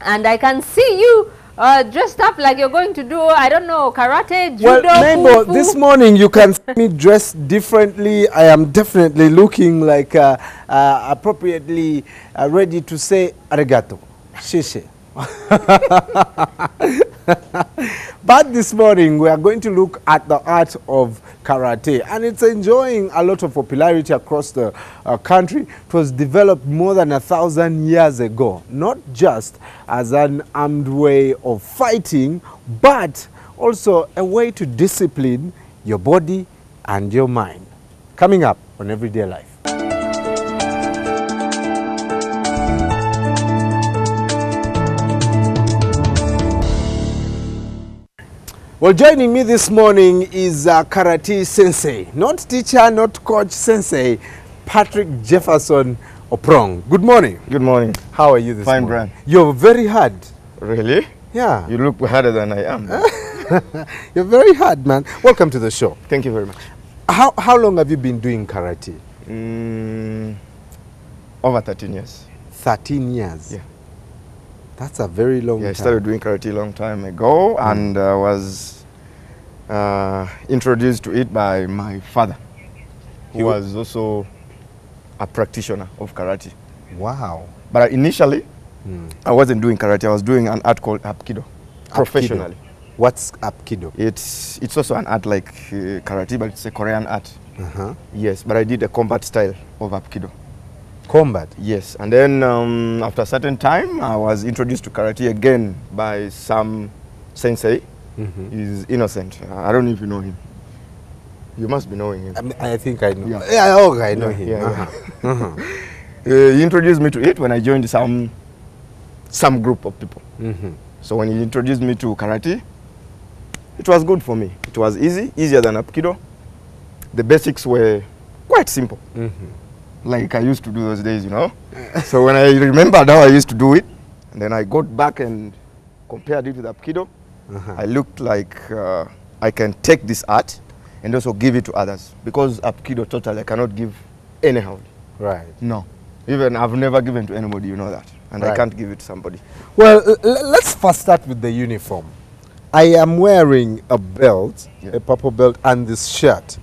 And I can see you uh, dressed up like you're going to do, I don't know, karate, Well, judo, neighbor, kung fu. this morning you can see me dressed differently. I am definitely looking like uh, uh, appropriately uh, ready to say arigato, shishi. but this morning we are going to look at the art of karate and it's enjoying a lot of popularity across the uh, country. It was developed more than a thousand years ago, not just as an armed way of fighting, but also a way to discipline your body and your mind. Coming up on Everyday Life. Well, joining me this morning is uh, karate sensei, not teacher, not coach, sensei, Patrick Jefferson Oprong. Good morning. Good morning. How are you this Fine, morning? Brian. You're very hard. Really? Yeah, You look harder than I am. you're very hard, man. Welcome to the show. Thank you very much. How, how long have you been doing karate? Mm, over 13 years. 13 years. Yeah. That's a very long Yeah, I started doing karate a long time ago and uh, was uh, introduced to it by my father, He who wa- was also a practitioner of karate. Wow. But initially, Hmm. I wasn't doing karate. I was doing an art called Hapkido, professionally. What's Apkido? It's, it's also an art like uh, karate, but it's a Korean art. Uh-huh. Yes, but I did a combat style of Hapkido. Combat. Yes, and then um, after a certain time, I was introduced to karate again by some sensei. Mhm. He's innocent. I don't know if you know him. You must be knowing him. I, mean, I think I know. Yeah. Yeah, okay, I know Yeah, him. yeah, uh-huh. Uh-huh. Uh, he introduced me to it when I joined some some group of people. Mhm. So when he introduced me to karate, it was good for me. It was easy, easier than Apkido. The basics were quite simple, Mhm. like I used to do those days, you know. so when I remembered how I used to do it, and then I got back and compared it with Apkido, Uh-huh. I looked like uh, I can take this art and also give it to others because Apkido Total I cannot give anyhow. Right. No. Even I've never given to anybody, you know that. And Right. I can't give it to somebody. Well, let's first start with the uniform. I am wearing a belt, Yeah. a purple belt, and this shirt.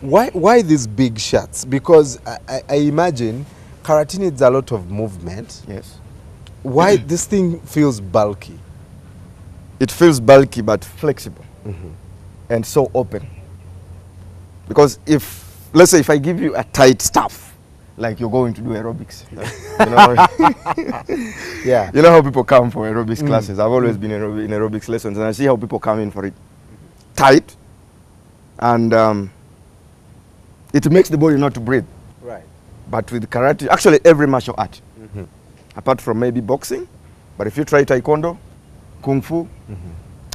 Why, why these big shirts? Because I, I, I imagine karate needs a lot of movement. Yes. Why this thing feels bulky? It feels bulky but flexible mm-hmm. and so open. Because if, let's say, if I give you a tight stuff, like you're going to do aerobics, you know, Yeah. you know how people come for aerobics mm. classes. I've always been aerobi- in aerobics lessons, and I see how people come in for it tight, and um, it makes the body not to breathe. Right. But with karate, actually every martial art, mm-hmm. apart from maybe boxing, but if you try taekwondo, kung fu,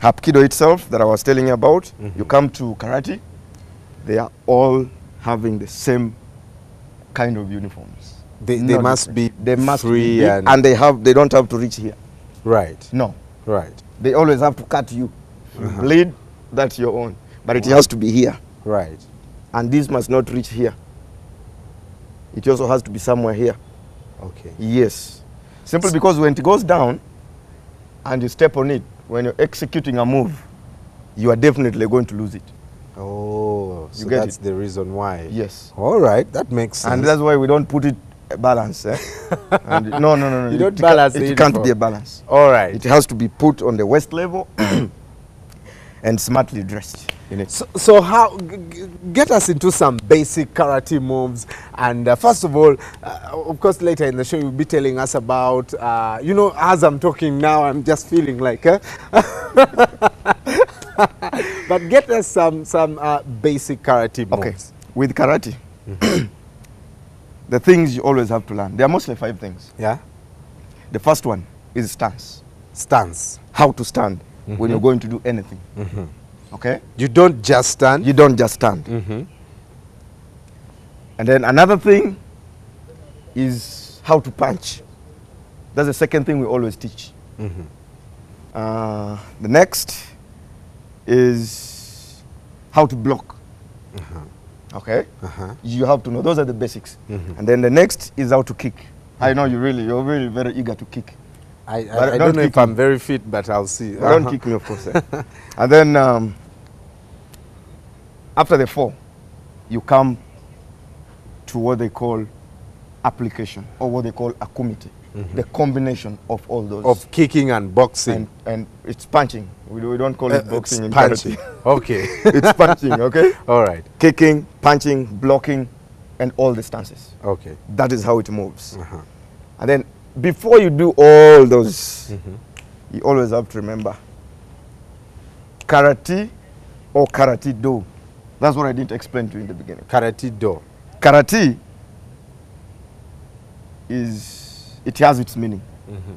hapkido itself that I was telling you about, you mm-hmm. come to karate, they are all having the same kind of uniforms. They, they must be difference. they must free be and, and they have they don't have to reach here. right. No, Right. they always have to cut you. You uh-huh. bleed, that's your own, but it has to be here, Right. and this must not reach here. It also has to be somewhere here. Okay. Yes. Simply because when it goes down and you step on it, when you're executing a move, you are definitely going to lose it. Oh, so get that's it. the reason why. Yes. All right, that makes sense. And that's why we don't put it balance. Eh? and no, no, no, no. You It don't balance the It can't be a balance. All right. It has to be put on the waist level and smartly dressed in it. So, so how g- g- get us into some basic karate moves and uh, first of all uh, of course later in the show you'll be telling us about uh, you know as i'm talking now i'm just feeling like uh, but get us some some uh, basic karate moves. Okay. With karate, the things you always have to learn, there are mostly five things. yeah The first one is stance. stance How to stand when you're going to do anything. Okay? you don't just stand You don't just stand. mm-hmm. And then another thing is how to punch. That's the second thing we always teach. Mm-hmm. Uh, the next is how to block. Okay? Uh-huh. You have to know. Those are the basics. Mhm. And then the next is how to kick. I know you really, you're really very eager to kick. I, I, I don't don't know if I'm very fit, but I'll see. But Don't Uh-huh. kick me, of course. eh. and then um, after the four, you come to what they call application or what they call a committee. The combination of all those. Of kicking and boxing. and, and it's punching. We, we don't call Uh, it boxing in it's punching. okay. it's punching, okay? All right. Kicking, punching, blocking, and all the stances. Okay. That is how it moves. Uh-huh. And then before you do all those, Mm-hmm. you always have to remember karate or karate do. That's what I didn't explain to you in the beginning. Karate do. Karate is, it has its meaning. Mm-hmm.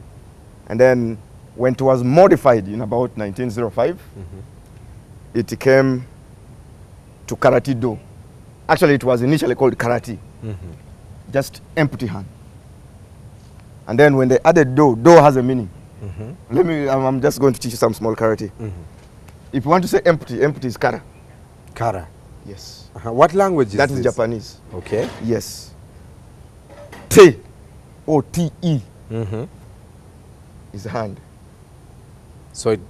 And then when it was modified in about 1905, Mm-hmm. it came to karate do. Actually, it was initially called karate, Mm-hmm. just empty hand. And then when they added do, do has a meaning. Mm-hmm. Let me, I'm, I'm just going to teach you some small karate. If you want to say empty, empty is kara. Kara. Yes. Uh-huh. What language is That is this? Japanese. Okay. Yes. Te, or T-E, Mm-hmm. is hand. So it,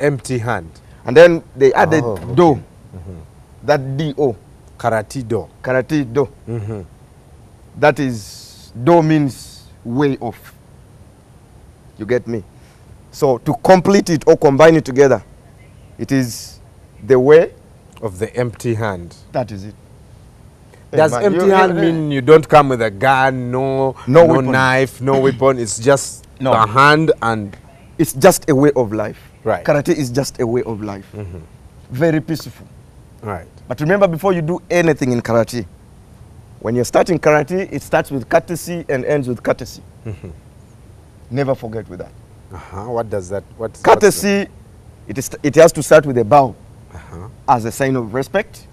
empty hand. And then they added Oh, okay. do, that D-O, Karate do. karate do. Mm-hmm. That is, do means way of. You get me? So to complete it or combine it together, it is the way, Of the empty hand. that is it. Does man, empty you- hand you- mean you don't come with a gun, no, No no knife, no weapon? It's just No. the hand and It's just a way of life. Right. Karate is just a way of life. Mm-hmm. Very peaceful. right. But remember, before you do anything in karate, when you're starting karate, it starts with courtesy and ends with courtesy. Never forget with that. Uh-huh. What does that? What's Courtesy, it, is, it has to start with a bow Uh-huh. as a sign of respect,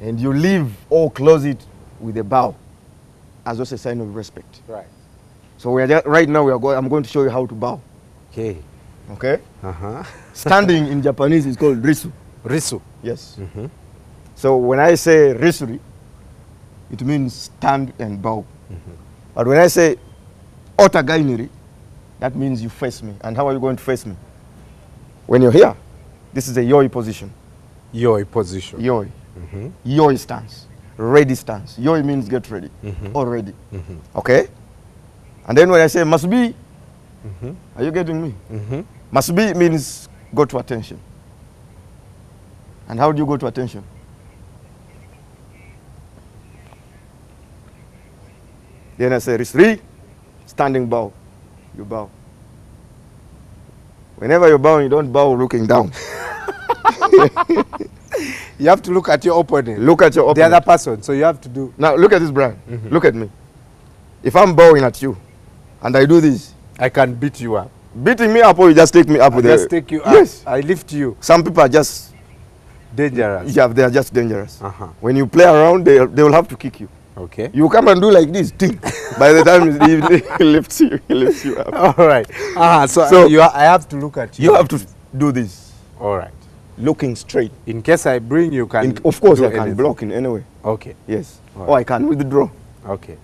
and you leave or close it with a bow as also a sign of respect. Right. So we are just, right now we are going. I'm going to show you how to bow. Okay. Okay. Uh-huh. Standing in Japanese is called risu. Risu. Yes. Mm-hmm. So when I say risuri, it means stand and bow. But when I say otagainiri, that means you face me. And how are you going to face me? When you're here, this is a yoi position. Your position. Yoi. Mm-hmm. Yoi stance. Ready stance. Yoi means get ready. Mhm. Or ready. Mm-hmm. Okay? And then when I say must be, Mm-hmm. are you getting me? Mm-hmm. Must be means go to attention. And how do you go to attention? Then I say, Risri, standing bow. You bow. Whenever you bow, you don't bow looking down. You have to look at your opponent. Look at your the other person. So you have to do. Now, look at this, Brian. Look at me. If I'm bowing at you and I do this, I can beat you up. beating me up or you just take me up I with just the- take you up. Yes. I lift you. Some people are just, Dangerous. yeah, they are just dangerous. Uh-huh. When you play around, they, they will have to kick you. Okay. You come and do like this, ting. By the time he, lifts you, he lifts you up. All right. Uh-huh. So, So- you, I have to look at you. You have to do this, All right. looking straight. In case I bring you, can In, of course, I can anything. block in any way. Okay. Yes. All Or I can withdraw. Okay.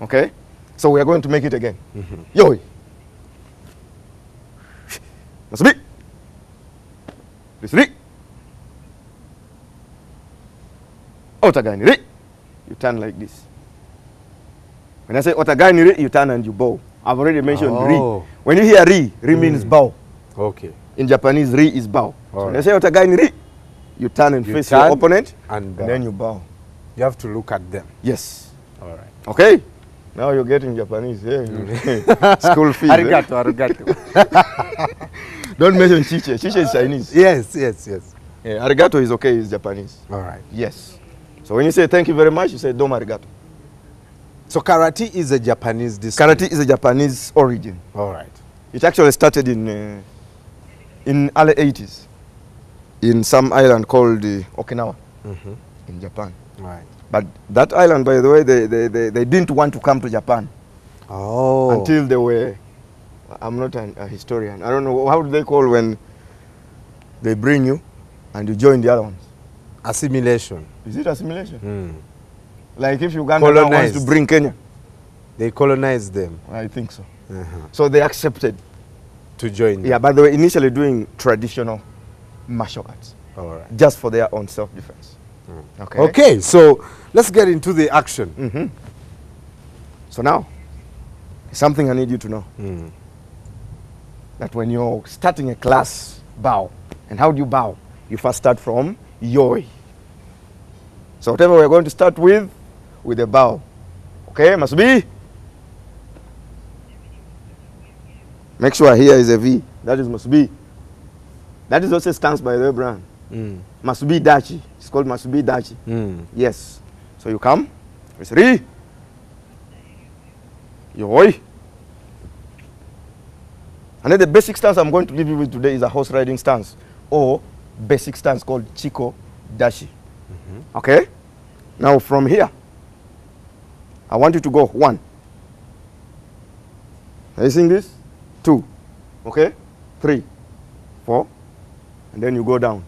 Okay? So we are going to make it again. Mm-hmm. Yo. Masubi. Risri. Otagani ri. You turn like this. When I say otagani you turn and you bow. I've already mentioned Oh. ri. When you hear ri, ri hmm. means bow. Okay. In Japanese, ri is bow. So All when I right. say otagani ri, you turn and You face turn your opponent, and and then you bow. You have to look at them. Yes. All right. Okay. Now you're getting Japanese. Yeah. School fees. eh? Arigato, arigato. Don't mention chiche. Chiche is Chinese. yes, yes, yes. Yeah, arigato is okay, is Japanese. All right. Yes. So when you say thank you very much, you say domo arigato. So karate is a Japanese discipline. Karate is a Japanese origin. All right. It actually started in uh, in early 80s in some island called uh, Okinawa Mm-hmm. in Japan. Right. But that island, by the way, they, they, they, they didn't want to come to Japan Oh. until they were. I'm not an, a historian. I don't know how do they call when they bring you and you join the other ones. Assimilation. Is it assimilation? Mm. Like if Uganda wants to bring Kenya. They colonized them. I think so. So they accepted. To join. Yeah, but they were initially doing traditional martial arts All right. just for their own self-defense. Okay. Okay, so let's get into the action. So now, something I need you to know. Mm. That when you're starting a class, bow. And how do you bow? You first start from yoi. So whatever we're going to start with, with a bow. Okay, must be. Make sure here is a V. That is must be. That is also stance by the way, Brian. Mm. Must be dachi. It's called must be dachi. Mm. Yes. So you come. It's re. Yoi. And then the basic stance I'm going to leave you with today is a horse riding stance or basic stance called Chico Dashi. Mm-hmm. Okay? Now from here, I want you to go one. Are you seeing this? Two. Okay? Three. Four. And then you go down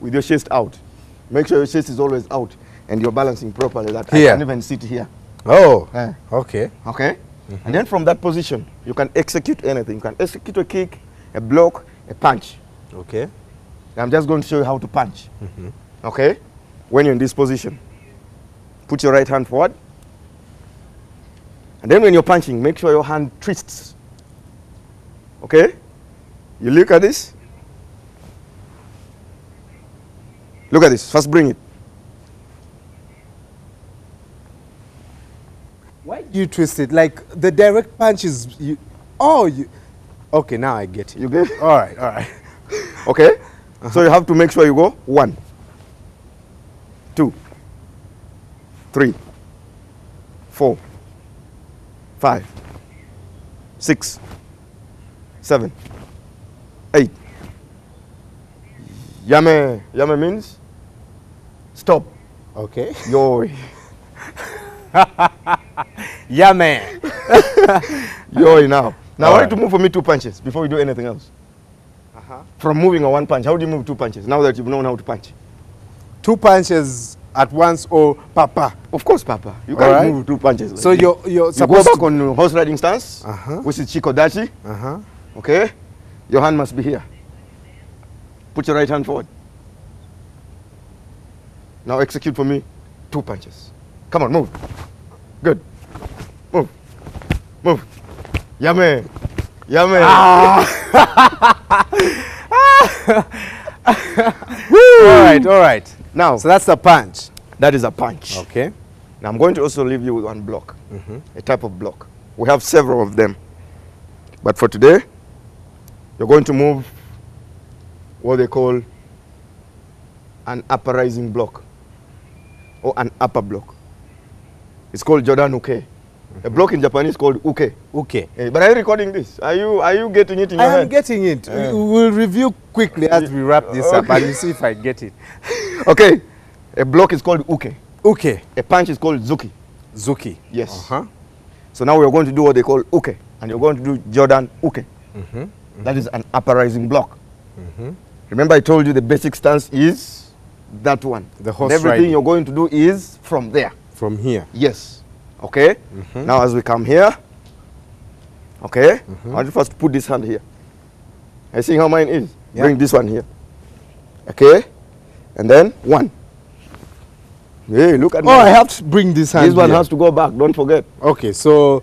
with your chest out. Make sure your chest is always out and you're balancing properly that Here. I can even sit here. Oh, Eh. okay. Okay? Mm-hmm. And then from that position, you can execute anything. You can execute a kick, a block, a punch. Okay. I'm just going to show you how to punch. Mm-hmm. Okay? When you're in this position, put your right hand forward. And then when you're punching, make sure your hand twists. Okay? You look at this. Look at this. First bring it. Why do you twist it? Like the direct punch is you. Oh, you. Okay, now I get it. You get it? All right, all right. Okay? So you have to make sure you go one, two, three, four, five, six, seven, eight. Yame, yame means stop. Okay. Yo, yame. yo now. Now I All want you to move for me two punches before we do anything else. Uh-huh. From moving on one punch, how do you move two punches now that you've known how to punch? Two punches at once or papa. Of course, Papa. You can't right. move two punches. like So this. you're you're You go back on horse riding stance, Uh-huh. which is Chikodachi. Uh huh. Okay? Your hand must be here. Put your right hand forward. Now execute for me two punches. Come on, move. Good. Move. Move. Yame. Yame. All right, all right. Now, So that's the punch. that is a punch. Okay. Now I'm going to also leave you with one block, mm-hmm. a type of block. We have several of them. But for today, you're going to move what they call an upper rising block or an upper block. It's called Jodan Uke. A mm-hmm. block in Japanese called Uke. Okay. Eh, but are you recording this? Are you are you getting it in I your am head? getting it. Yeah. We will review quickly as we wrap this up and you see if I get it. okay. A block is called Uke. Okay. A punch is called Zuki. Zuki. Yes. Uh-huh. So now we are going to do what they call uke, and you're going to do Jodan uke. Mm-hmm. That is an upper rising block. Remember, I told you the basic stance is that one. The horse And everything riding. you're going to do is from there. From here. Yes. Okay. Now, as we come here, okay, I want you first put this hand here. I see how mine is. Yeah. Bring this one here. Okay, and then one. Hey, look at Oh, I have to bring this hand This one here. has to go back. Don't forget. Okay, so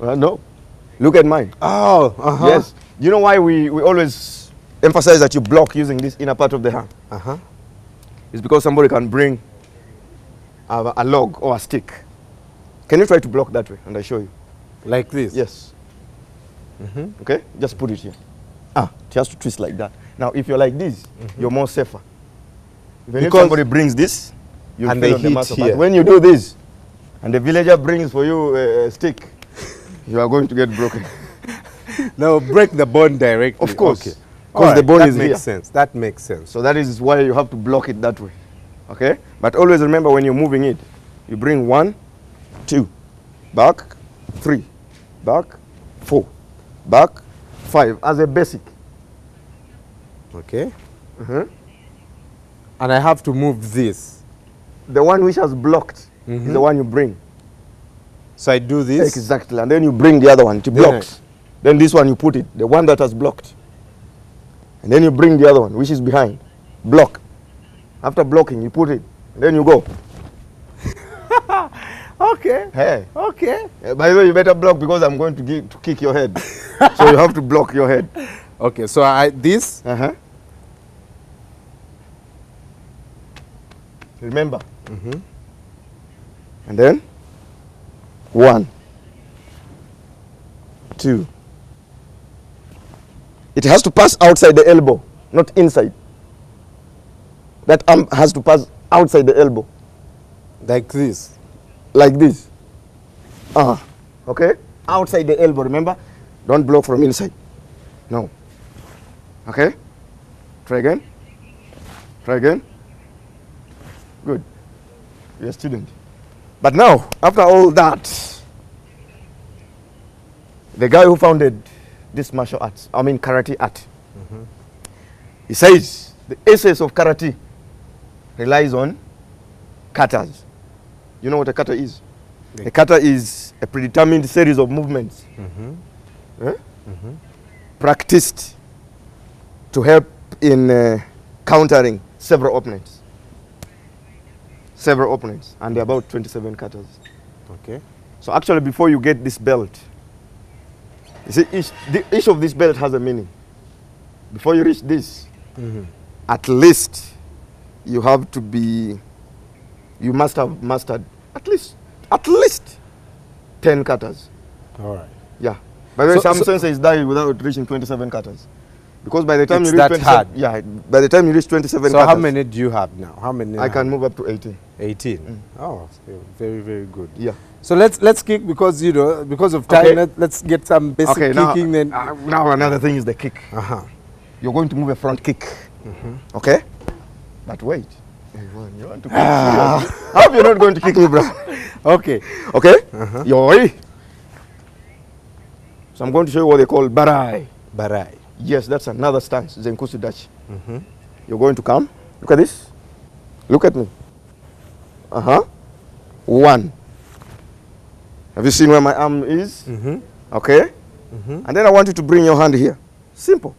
Uh, no. Look at mine. oh, uh-huh. Yes. You know why we, we always emphasize that you block using this inner part of the hand? Uh-huh. It's because somebody can bring a, a log or a stick. Can you try to block that way? And I show you. Like this. Yes. Okay? Just put it here. Ah, it has to twist like that. Now, if you're like this, mhm. you're more safer. Even if Because- somebody brings this, you And feel they the hit here. But when you do this, and the villager brings for you a, stick, you are going to get broken. No, break the bone directly. Of course. Okay. 'Cause All the bone that is makes here. sense. That makes sense. So that is why you have to block it that way. Okay? But always remember when you're moving it, you bring one, two, back, three, back, four, back, five as a basic. Okay. Mhm. And I have to move this. The one which has blocked is the one you bring. So I do this. Exactly. And then you bring the other one, it Then blocks. Then this one you put it, the one that has blocked. And then you bring the other one, which is behind. Block. After blocking, you put it. Then you go. Okay. Hey. Okay. Eh, By the way, you better block because I'm going to, to kick your head. so you have to block your head. Okay. So I this. Uh-huh. Remember. And then one, two. It has to pass outside the elbow, not inside. That arm has to pass outside the elbow, like this. like this. Ah, okay? Outside the elbow, remember? Don't block from inside. No. Okay? Try again. Try again. Good. You're a student. But now, after all that, the guy who founded this martial arts, I mean karate art, mm-hmm. he says the essence of karate relies on katas. You know what a kata is? A kata is a predetermined series of movements mm-hmm. eh? Mm-hmm. practiced to help in uh, countering several opponents. Several opponents, and there are about 27 katas. Okay. So actually, before you get this belt, you see, each, the, each of this belt has a meaning. Before you reach this, at least you have to be, you must have mastered at least, at least 10 katas. All right. Yeah. By the way, So- some so- sensei die without reaching 27 katas. Because by the time It's you reach that 27, hard. yeah, by the time you reach 27 So katas, how many do you have now? How many? I can move up to 18. 18. Oh, very very good. Yeah. So let's let's kick because you know because of time. Okay. Let, let's get some basic Okay, now, kicking. then. uh, now another thing is the kick. Uh huh. You're going to move a front kick. Okay? But wait. You want to kick Ah. How you're not going to kick me, bro? Okay. Okay? Uh -huh. Yoi. So I'm going to show you what they call barai. Barai. Yes, that's another stance, Zenkutsu Dachi. You're going to come. Look at this. Look at me. Uh huh. One. Have you seen where my arm is? Mm-hmm. Okay. And then I want you to bring your hand here. Simple.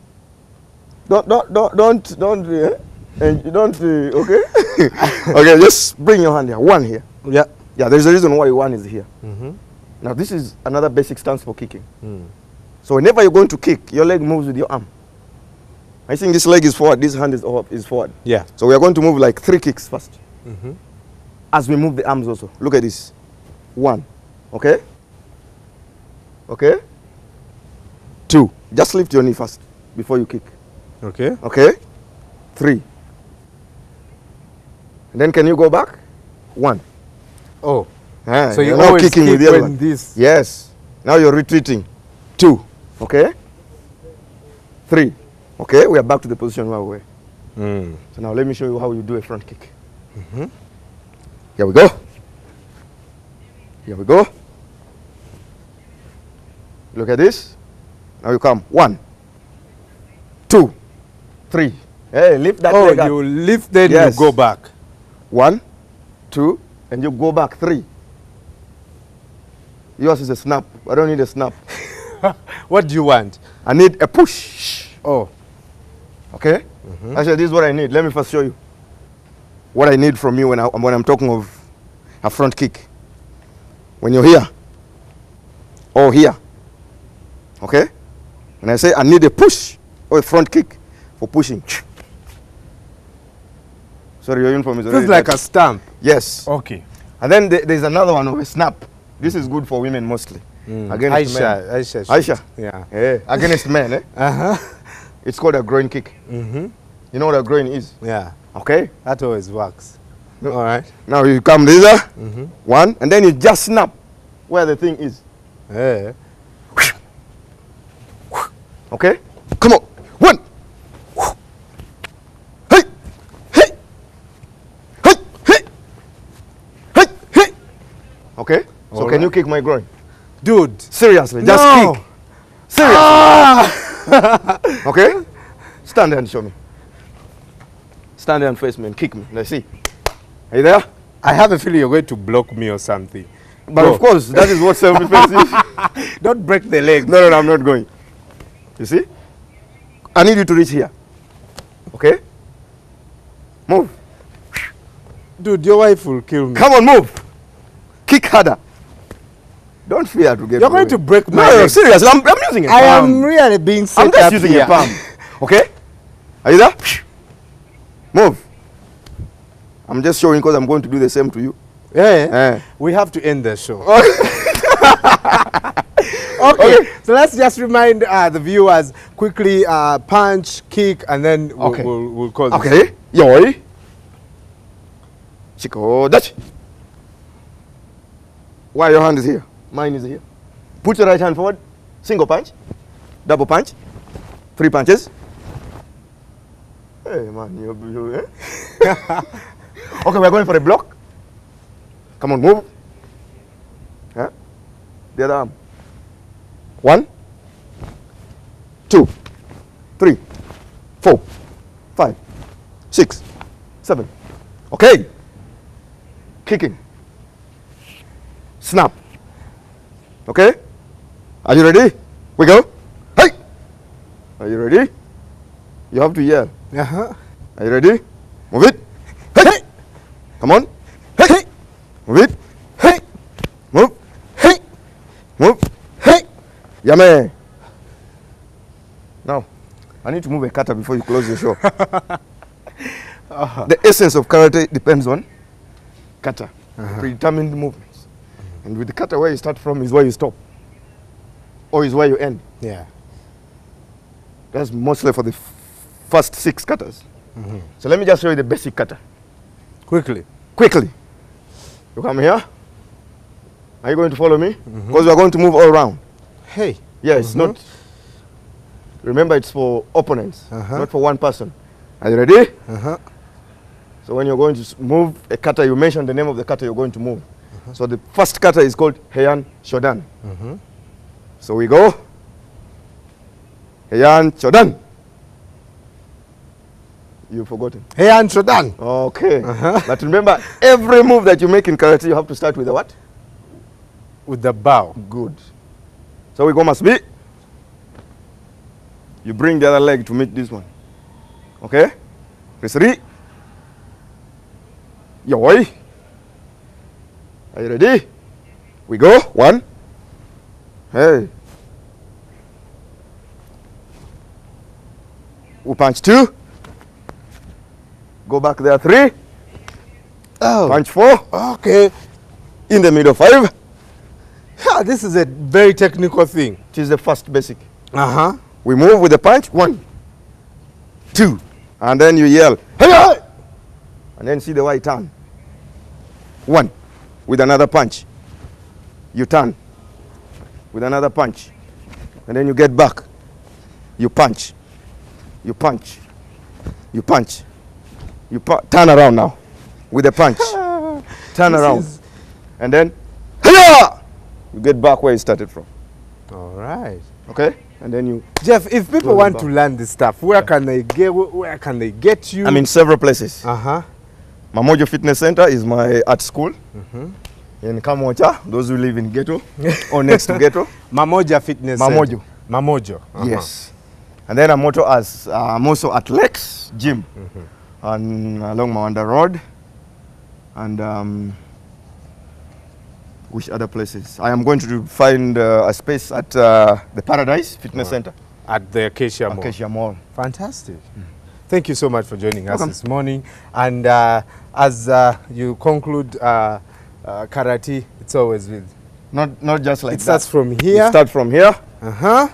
Don't don't don't don't don't uh, and you don't uh, okay. okay, just bring your hand here. One here. Yeah. Yeah, there's a reason why one is here. Mm-hmm. Now this is another basic stance for kicking. Mm. So whenever you're going to kick, your leg moves with your arm. I think this leg is forward, this hand is up, is forward. Yeah. So we are going to move like three kicks first. Mm-hmm. As we move the arms also. Look at this. One. Okay? Okay? Two. Just lift your knee first before you kick. Okay. Okay? Three. And then can you go back? One. Oh. Ah, So you you're now always kicking kick with the other one. this. Yes. Now you're retreating. Two. Okay? Three. Okay, we are back to the position where we were. Mm. So now let me show you how you do a front kick. Here we go. Here we go. Look at this. Now you come. One, two, three. Hey, lift that Oh, you lift then Yes. you go back. One, two, and you go back. Three. Yours is a snap. I don't need a snap. What do you want? I need a push. Oh. Okay? Mm-hmm. Actually, this is what I need. Let me first show you what I need from you when, I, when I'm talking of a front kick. When you're here or here, okay? When I say I need a push or a front kick for pushing. Sorry, your uniform is This already is like dirty. a stamp. Yes. Okay. And then the- there's another one of a snap. This is good for women mostly. Against Aisha. men. Aisha. Aisha. Yeah. Yeah, against men, eh? Uh huh. It's called a groin kick. Mm-hmm. You know what a groin is? Yeah. Okay? That always works. No. All right. Now you come thither, Mm-hmm. one, and then you just snap where the thing is. Yeah. Okay? Come on. One. Hey! Hey! Hey! Hey! Hey! Hey! Okay? So All can you kick my groin? Dude. Seriously, just No. kick. Seriously. Ah! Okay? Stand there and show me. Stand there and face me and kick me. Let's see. Are you there? I have a feeling you're going to block me or something. But Go. of course, that is what self-defense is. Don't break the leg. No, no, no, I'm not going. You see? I need you to reach here. Okay? Move. Dude, your wife will kill me. Come on, move. Kick harder. Don't fear to get You're going away. to break my no, leg. seriously. I'm, I'm using a I palm. am really being set I'm just using here. a palm. Okay? Are you there? Move. I'm just showing because I'm going to do the same to you. Yeah. Eh. We have to end the show. okay, so let's just remind uh, the viewers quickly uh, punch, kick, and then we'll, Okay. we'll, we'll call this. Okay. Yoi. Chico, Dutch. Why your hand is here? Mine is here. Put your right hand forward. Single punch. Double punch. Three punches. Hey, man, you're, you eh? okay, we're going for a block. Come on, move. Yeah. The other arm. One, two, three, four, five, six, seven. Okay. Kicking. Snap. Okay. Are you ready? We go. Hey. Are you ready? You have to yell. Uh-huh. Are you ready? Move it. Hey. Come on. Hey. Move it. Hey. Move. Hey. Move. Hey. Yame. Now, I need to move a kata before you close the show. The essence of karate depends on kata, predetermined movements. And with the kata, where you start from is where you stop, or is where you end. Yeah. That's mostly for the f- first six katas. So let me just show you the basic kata. Quickly. Quickly. You come here. Are you going to follow me? Because we are going to move all around. Hey. Yeah, it's not. Remember, it's for opponents, Uh-huh. not for one person. Are you ready? Uh-huh. So when you're going to move a kata, you mention the name of the kata you're going to move. So the first kata is called Heian Shodan. Mm-hmm. So we go. Heian Shodan. You've forgotten. Heian Shodan. Okay. Uh-huh. But remember, every move that you make in karate, you have to start with a what? With the bow. Good. So we go must be. You bring the other leg to meet this one. Okay? Three. Yoi. Are you ready? We go. One. Hey. We punch two. Go back there. Three. Oh. Punch four. Okay. In the middle. Five. Yeah, this is a very technical thing. It is the first basic. Uh-huh. We move with the punch. One, two, and then you yell, hey, hey! and then see the white turn. One, with another punch. You turn with another punch, and then you get back. You punch, you punch, you punch, you pu- turn around now with a punch. turn This around, is- and then you get back where you started from. All right. Okay, and then you. Jeff, if people want bow. to learn this stuff, where can they get where can they get you? I'm in several places. uh-huh. Mamojo Fitness Center is my art school Mm -hmm. in Kamocha, those who live in ghetto or next to ghetto. Mamoja Fitness Mamojo. Center. Mamojo. uh-huh. Yes. And then I'm also, as, uh, I'm also at Lex Gym mm -hmm. and along Mawanda Road. And um, which other places? I am going to find uh, a space at uh, the Paradise Fitness Center, At the Acacia Mall. Acacia Mall. Fantastic. Mm. Thank you so much for joining us Welcome. this morning. And uh, as uh, you conclude uh, uh, karate, it's always with. Not, not just like it starts that. from You here. start from here. uh-huh.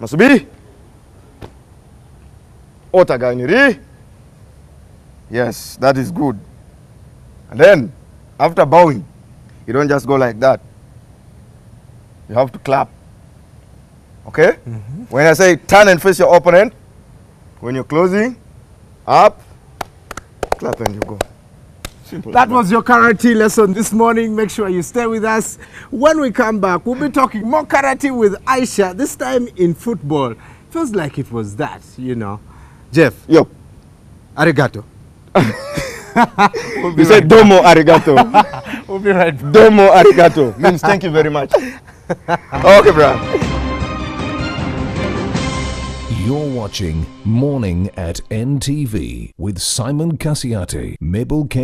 Masubi. Otaganiri. Yes, that is good. And then, after bowing, you don't just go like that. You have to clap. Okay? When I say turn and face your opponent, when you're closing, up, clap and you go. Simple. That was your karate lesson this morning. Make sure you stay with us. When we come back, we'll be talking more karate with Aisha, this time in football. Feels like it was that, you know. Jeff, Yo, arigato. you said domo arigato. We'll be right back. Domo arigato means thank you very much. okay, bro. You're watching Morning at NTV with Simon Kasyate, Mabel K.